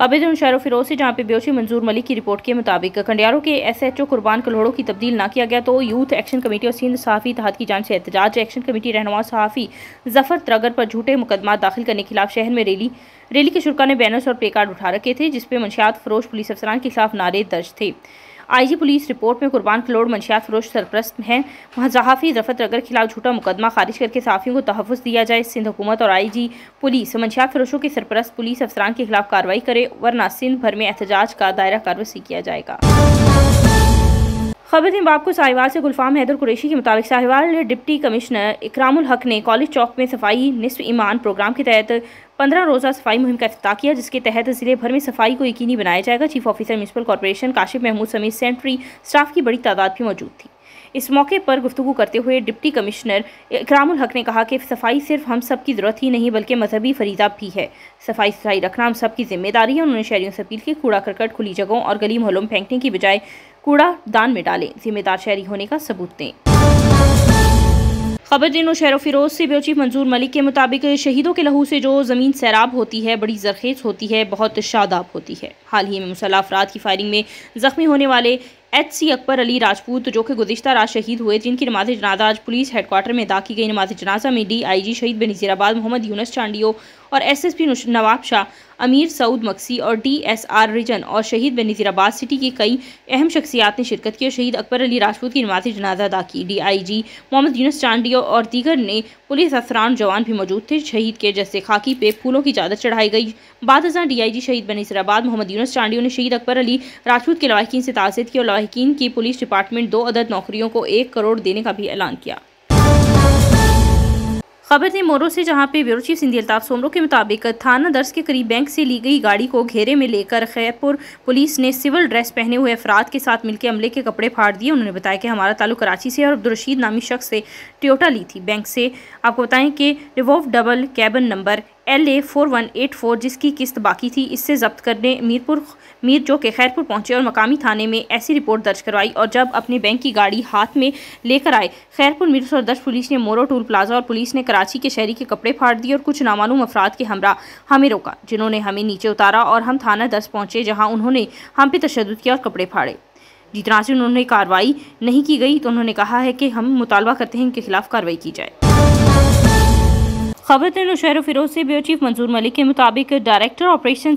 काबिल शहर फिरोज से, जहाँ पे बेहोशी मंजूर मलिक की रिपोर्ट के मुताबिक खंडियारों के एस एच ओ कुरबान कलोड़ों की तब्दील ना किया गया तो यूथ एक्शन कमेटी और सिंध सहाफ़ी तहत की जान से एहतजाज एक्शन कमेटी रहनुमा सहाफ़ी ज़फ़र त्रगर पर झूठे मुकदमा दाखिल करने के खिलाफ शहर में रैली रैली के शुरा ने बैनर्स और प्ले कार्ड उठा रखे थे, जिसपे मंशियात फरोश पुलिस अफसरान के खिलाफ नारे दर्ज थे। आईजी पुलिस रिपोर्ट में कुर्बान कलोड़ मंशियात फरोश सरप्रस्त हैं। वहाँ जहाफ़ी जफत अगर खिलाफ झूठा मुकदमा खारिज करके साफ़ियों को तहफ़ दिया जाए। सिंध हुकूमत और आईजी पुलिस मंशियात फरोशों के सरप्रस्त पुलिस अफसरान के खिलाफ कार्रवाई करे, वरना सिंध भर में एहतजाज का दायरा कार्रवाई किया जाएगा। खबर दिन बाप को साहिवाल से गुलफाम हैदर कुरेशी के मुताबिक साहिवाल डिप्टी कमिश्नर इकरामुल हक ने कॉलेज चौक में सफ़ाई निसफ ईमान प्रोग्राम के तहत पंद्रह रोज़ा सफ़ाई मुहिम का अफ्ताह किया, जिसके तहत ज़िले भर में सफ़ाई को यकीनी बनाया जाएगा। Chief officer municipal corporation Kashif Mahmood समेत सेंट्री, स्टाफ की बड़ी तादाद भी मौजूद थी। इस मौके पर गुफ्तु करते हुए डिप्टी कमिश्नर इकरामुल हक ने कहा कि सफ़ाई सिर्फ़ हम सब की ज़रूरत ही नहीं, बल्कि मजहबी फरीदा भी है। सफ़ाई सफ़ाई रखना हम सब की ज़िम्मेदारी है। उन्होंने शहरियों से अपील की, कूड़ा करकट खुली जगहों और गली मोहल्लों में फेंकने की बजाय कूड़ा दान में डालें। जिम्मेदार शहरी होने का सबूत दें। खबर दिन शहर फिरोज से बेची मंजूर मलिक के मुताबिक शहीदों के लहू से जो ज़मीन सैराब होती है, बड़ी जरखेज होती है, बहुत शादाब होती है। हाल ही में मुसल्ह अफराद की फायरिंग में ज़ख्मी होने वाले एच सी अकबर अली राजपूत, जो कि गुजशत रात शहीद हुए, जिनकी नमाज़ जनाजा आज पुलिस हेडक्वार्टर में अदा की गई। नमाज़ जनाजा में डी आई जी शहीद बनजीराबाद, मोहम्मद यूनस चांडियो और S S P Nawab Shah, Amir Saud Maqsi और डी एस आर रिजन और शहीद बनजीराबाद सिटी की कई अहम शख्सियात ने शिरकत की और शहीद अकबर अली राजपूत की नमाज़ जनाजा अदा की। D I G Mohammad Yunus Chandio और दीगर ने पुलिस अफसरान जवान भी मौजूद थे शहीद के, जैसे खाकी पे फूलों की चादर चढ़ाई गई। बाद डी आई जी शहीद बनजीराबाद, मोहम्मद यूनस चांडियो ने शहीद अकबर अली राजपूत के लवाकिन से तासीर की और लवाकिन की पुलिस डिपार्टमेंट दो अदद नौकरियों को एक करोड़ देने का भी ऐलान किया। खबर थी मोरो से, जहाँ पे ब्यूरो चीफ सिंधी अल्ताफ सोमरो के मुताबिक थाना दर्ज के करीब बैंक से ली गई गाड़ी को घेरे में लेकर खैरपुर पुलिस ने सिविल ड्रेस पहने हुए अफराद के साथ मिलकर अमले के कपड़े फाड़ दिए। उन्होंने बताया कि हमारा ताल्लुक कराची से और अब्दुलरशीद नामी शख्स से टोटा ली थी बैंक से। आपको बताएँ कि Revo double cabin number L A four one eight four जिसकी किस्त बाकी थी, इससे जब्त करने मीरपुर, मीर जो के खैरपुर पहुँचे और मकामी थाने में ऐसी रिपोर्ट दर्ज करवाई और जब अपने बैंक की गाड़ी हाथ में लेकर आए, खैरपुर मीर दर्ज पुलिस ने मोरो टूल प्लाजा और पुलिस ने कराची के शहरी के कपड़े फाड़ दिए और कुछ नामालूम अफराद के हमरा हमें रोका, जिन्होंने हमें नीचे उतारा और हम थाना दर्ज पहुँचे जहाँ उन्होंने हम पे तशद किया और कपड़े फाड़े। जितना से उन्होंने कार्रवाई नहीं की गई तो उन्होंने कहा है कि हम मुतालबा करते हैं इनके खिलाफ कार्रवाई की जाए। खबर शहर फिरोज से ब्यूरो चीफ मंजूर मलिक के मुताबिक director operation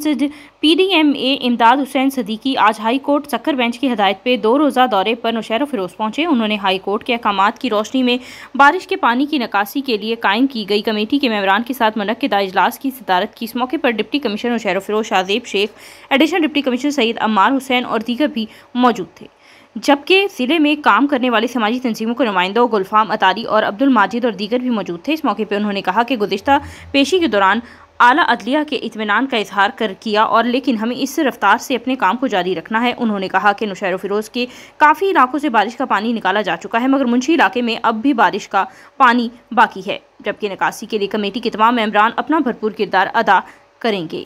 P D M A Imdad Hussain Siddiqui आज हाई कोर्ट सक्कर बेंच की हदायत पे दो रोज़ा दौरे पर नौशहर फिरोज पहुँचे। उन्होंने हाई कोर्ट के अहकाम की रोशनी में बारिश के पानी की निकासी के लिए कायम की गई। कमेटी के मेबरान के साथ मनक़दा इजलास की सदारत की। इस मौके पर deputy commissioner Naushahro Feroze Shahzeb Sheikh, additional deputy commissioner Saeed Ammar Hussain और दीगर भी मौजूद थे। जबकि ज़िले में काम करने वाली समाजी तंजीमों के नुमाइंदों गुलफाम अतारी और अब्दुल माजिद और दीगर भी मौजूद थे। इस मौके पर उन्होंने कहा कि गुजशत पेशी के दौरान आला अदलिया के इतमान का इजहार कर किया और लेकिन हमें इस रफ्तार से अपने काम को जारी रखना है। उन्होंने कहा कि नुशैर फिरोज़ के काफ़ी इलाकों से बारिश का पानी निकाला जा चुका है, मगर मुंशी इलाके में अब भी बारिश का पानी बाकी है, जबकि निकासी के लिए कमेटी के तमाम मेम्बरान अपना भरपूर किरदार अदा करेंगे।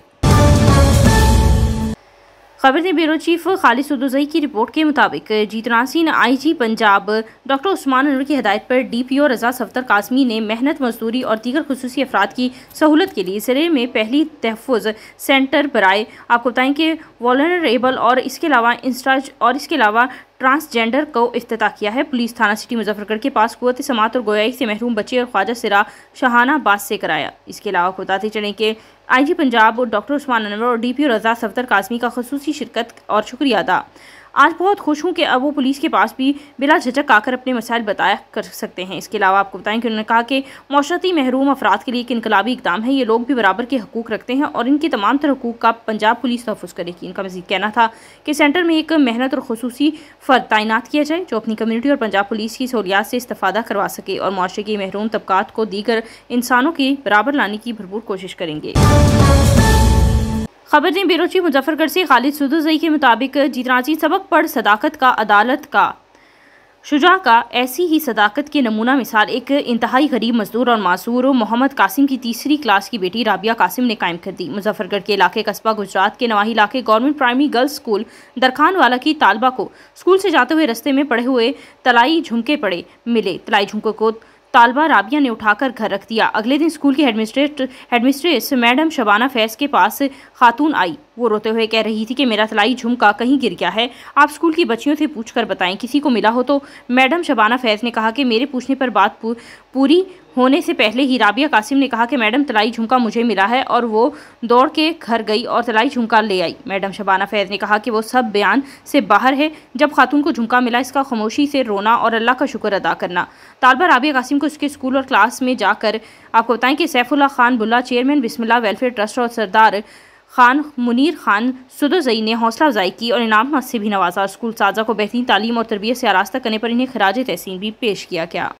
खबर ने ब्यूरो चीफ खालिद सदुजई की रिपोर्ट के मुताबिक जीतनासीन आईजी पंजाब डॉक्टर उस्मान अनवर की हदायत पर डीपीओ रजा सफ्तर कासमी ने मेहनत, मजदूरी और दीगर खसूसी अफराद की सहूलत के लिए ज़िले में पहली तहफ़ सेंटर बनाए। आपको बताएँ कि वॉलरेबल और इसके अलावा इंस्टाज और इसके अलावा ट्रांसजेंडर को अफ्ताह किया है। पुलिस थाना सिटी मुजफ्फरगढ़ के पास कुत समात और गोयाई से महरूम बच्चे और ख्वाजा सिरा शहानाबाद से कराया। इसके अलावा बताते चलें कि आईजी पंजाब और डॉक्टर उस्मान अनवर और डी डीपीओ रजा सफदर काजमी का खसूसी शिरकत और शुक्रिया अदा। आज बहुत खुश हूँ कि अब वो पुलिस के पास भी बिला झचक आकर अपने मसाइल बताया कर सकते हैं। इसके अलावा आपको बताएँ कि उन्होंने कहा कि मौशरती महरूम अफराद के लिए एक इनकलाबी इकदाम है। ये लोग भी बराबर के हकूक रखते हैं और इनके तमाम तरह हकूक का पंजाब पुलिस तहफ़ करेगी इनका मजीद कहना था कि सेंटर में एक मेहनत और खसूसी फ़र्द तैनात किया जाए, जो अपनी कम्यूनिटी और पंजाब पुलिस की सहूलियात से इस्ता करवा सके और माशरे के महरूम तबकात को दीगर इंसानों के बराबर लाने की भरपूर कोशिश करेंगे। खबर ने बेरोची मुजफ्फरगढ़ से खालिद सुदुजई के मुताबिक जीतराजी सबक पढ़ सदाकत का अदालत का। शुजा का ऐसी ही सदाकत की नमूना मिसाल एक इंतहाई गरीब मजदूर और मासूर मोहम्मद कासिम की तीसरी क्लास की बेटी राबिया कासिम ने कायम कर दी। मुजफ्फरगढ़ के इलाके कस्बा गुजरात के नवाही इलाके government primary girls school Darkhan Wala की तालबा को स्कूल से जाते हुए रस्ते में पड़े हुए तलाई झुमके पड़े मिले। तलाई झुमकों को तालबा राबिया ने उठाकर घर रख दिया। अगले दिन स्कूल की headmistress headmistress madam Shabana Faiz के पास खातून आई। वो रोते हुए कह रही थी कि मेरा तलाई झुमका कहीं गिर गया है। आप स्कूल की बच्चियों से पूछकर बताएँ, किसी को मिला हो तो। मैडम शबाना फैज ने कहा कि मेरे पूछने पर बात पूरी होने से पहले ही राबिया कासिम ने कहा कि मैडम, तलाई झुमका मुझे मिला है और वो दौड़ के घर गई और तलाई झुमका ले आई। मैडम शबाना फैज़ ने कहा कि वो सब बयान से बाहर है। जब खातून को झुमका मिला, इसका खामोशी से रोना और अल्लाह का शुक्र अदा करना। तालबा राबिया कासिम को उसके स्कूल और क्लास में जाकर आपको बताएँ कि Saifullah Khan Bulla, chairman Bismillah welfare trust और सरदार खान मुनीर खान सुदोजई ने हौसला अफजाई की और इनाम से भी नवाजा। स्कूल साजा को बेहतरीन तालीम और तरबियत से आरास्ता करने पर इन्हें खराज तहसीन भी पेश किया गया।